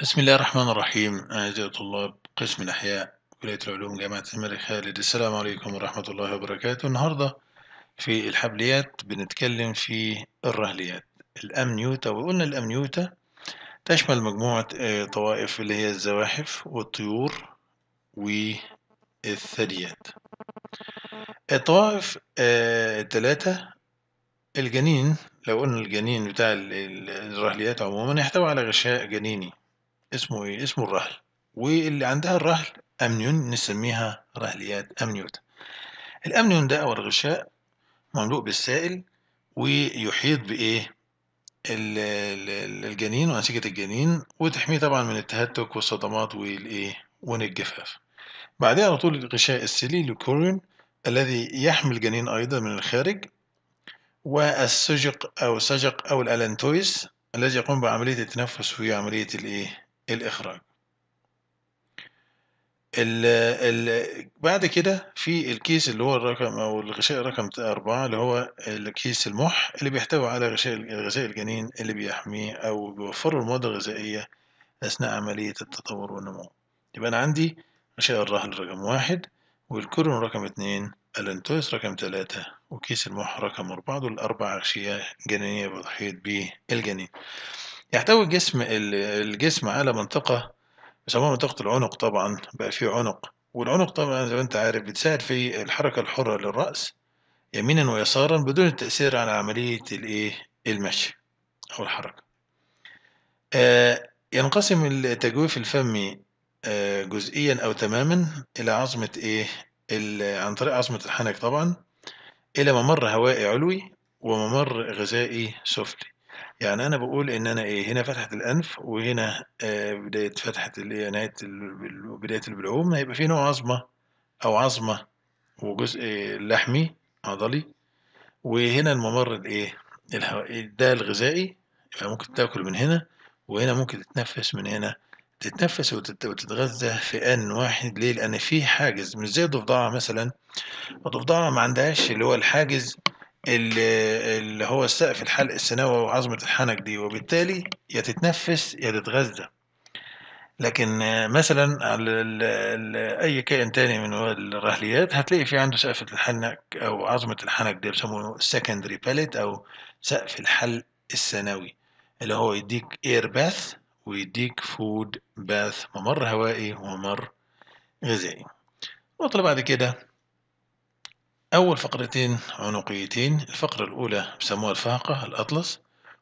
بسم الله الرحمن الرحيم. أعزائي طلاب قسم الأحياء كلية العلوم جامعة الملك خالد. السلام عليكم ورحمة الله وبركاته. النهاردة في الحبليات بنتكلم في الرهليات الأمنيوتا. وقلنا الأمنيوتا تشمل مجموعة آه، طوائف اللي هي الزواحف والطيور والثدييات. الطوائف آه، الثلاثة الجنين. لو قلنا الجنين بتاع ال- ال- الرهليات عموما يحتوي على غشاء جنيني. اسمه إيه؟ اسمه الرهل. واللي عندها الرهل أمنيون نسميها رهليات امنيوتا الأمنيون ده أو الغشاء مملوء بالسائل ويحيط بإيه؟ ال- ال- الجنين وأنسجة الجنين وتحميه طبعا من التهتك والصدمات والإيه؟ والجفاف بعدها على طول الغشاء السيليلوكورين الذي يحمي الجنين أيضا من الخارج والسجق أو السجق أو الألانتويس الذي يقوم بعملية التنفس وعمليه الإيه؟ الإخراج. ال ال بعد كده في الكيس اللي هو الرقم أو الغشاء رقم أربعة اللي هو الكيس المح اللي بيحتوي على غشاء غذاء الجنين اللي بيحميه أو بيوفره المواد الغذائية أثناء عملية التطور والنمو. يبقى أنا عندي غشاء الرهل رقم واحد والكورون رقم اتنين الانتويس رقم تلاتة وكيس المح رقم أربعة دول أربع أغشية جنينية بتحيط بالجنين يحتوي الجسم الجسم على منطقة بيسموها منطقة العنق طبعا بقى فيه عنق. والعنق طبعا زي ما أنت عارف بتساعد في الحركة الحرة للرأس يمينا ويسارا بدون التأثير على عملية الإيه؟ المشي أو الحركة. آه ينقسم التجويف الفمي آه جزئيا أو تماما إلى عظمة إيه؟ عن طريق عظمة الحنك طبعا إلى ممر هوائي علوي وممر غذائي سفلي. يعني أنا بقول إن أنا إيه هنا فتحة الأنف وهنا آه بداية فتحة اللي هي نهاية بداية البلعوم هيبقى في نوع عظمة أو عظمة وجزء لحمي عضلي. وهنا الممر الإيه الهوائي ده الغذائي يبقى ممكن تاكل من هنا وهنا ممكن تتنفس من هنا. تتنفس وتت- وتتغذى في آن واحد. ليه؟ لأن في حاجز. مش زي الضفدعة مثلا. الضفدعة ما عندهاش اللي هو الحاجز اللي هو السقف الحلق السنوي وعظمة الحنك دي وبالتالي يا تتنفس يا تتغذى. لكن مثلا على أي كائن تاني من الرهليات هتلاقي في عنده سقف الحنك أو عظمة الحنك دي بيسموه secondary palate أو سقف الحلق الثانوي اللي هو يديك air path ويديك food path ممر هوائي وممر غذائي. اللي بعد كده أول فقرتين عنقيتين الفقرة الأولى بيسموها الفقرة الأطلس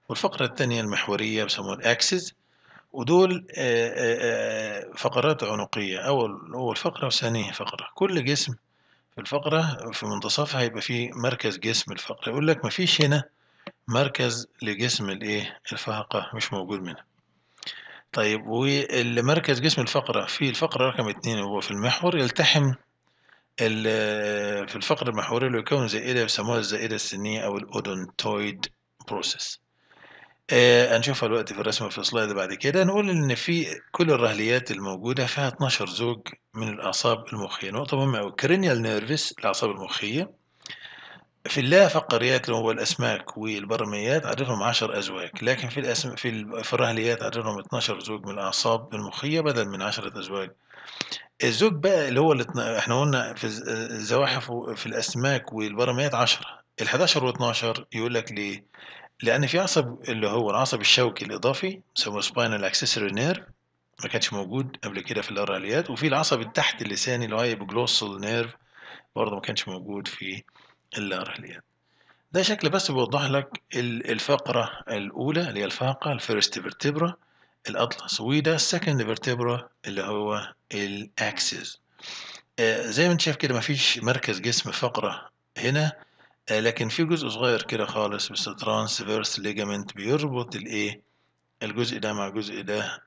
والفقرة الثانية المحورية بيسموها ال axis. ودول آه، آه، آه، فقرات عنقية. أول أول فقرة وثانية فقرة. كل جسم في الفقرة في منتصفها هيبقى فيه مركز جسم الفقرة. يقول لك مفيش هنا مركز لجسم الإيه؟ الفقرة مش موجود منها. طيب والمركز جسم الفقرة في الفقرة رقم اتنين وهو في المحور يلتحم في الفقرة المحورية اللي يكون زائدة بيسموها الزائدة السنية أو ال odontoid process. آه هنشوفها دلوقتي في الرسمة في السلايد بعد كده. نقول إن في كل الرهليات الموجودة فيها 12 زوج من الأعصاب المخية. نقطة مهمة أوي. ال cranial nerves الأعصاب المخية. في اللا فقريات اللي هو الأسماك والبرميات عددهم 10 أزواج لكن في الأسم... في, ال... في الرهليات عددهم 12 زوج من الأعصاب المخية بدل من 10 أزواج الزوج بقى اللي هو اللي إحنا قلنا في الز- الزواحف وفي الأسماك والبرميات 10 ال 11 و 12 يقول لك ليه؟ لأن في عصب اللي هو العصب الشوكي الإضافي اسمه spinal accessory nerve ما كانش موجود قبل كده في الرهليات وفي العصب التحت اللساني اللي هو hypoglossal nerve برضه ما كانش موجود في الرهليات ده شكل بس بيوضح لك ال- الفقرة الأولى اللي هي الفاقة ال first vertebra ال atlas وده ال second vertebra اللي هو ال axis. آه، زي ما أنت شايف كده مفيش مركز جسم فقرة هنا آه، لكن في جزء صغير كده خالص بس transverse ligament بيربط الإيه؟ الجزء ده مع الجزء ده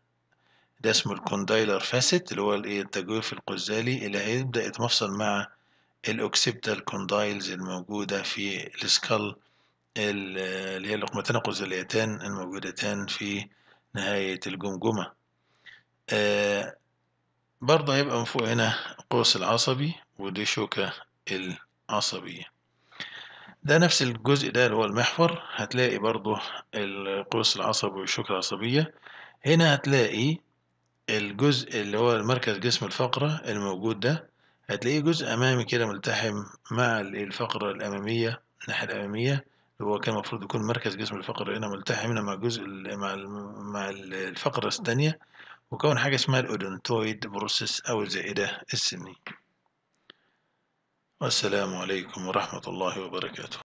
ده اسمه ال condylar facet اللي هو الإيه؟ التجويف القذالي اللي هيبدأ يتمفصل مع ال occipital condyles الموجودة في ال skull ال- اللي هي اللقمتان القذليتان الموجودتان في نهاية الجمجمة. آه، برضه هيبقى من فوق هنا قوس العصبي ودي شوكة العصبية. ده نفس الجزء ده اللي هو المحور. هتلاقي برضه القوس العصبي والشوكة العصبية. هنا هتلاقي الجزء اللي هو مركز جسم الفقرة الموجود ده. هتلاقيه جزء أمامي كده ملتحم مع الفقرة الأمامية الناحية الأمامية هو كان المفروض يكون مركز جسم الفقرة هنا ملتحم هنا مع الجزء مع مع الفقرة الثانية وكون حاجة اسمها ال odontoid process أو الزائدة السنية والسلام عليكم ورحمة الله وبركاته.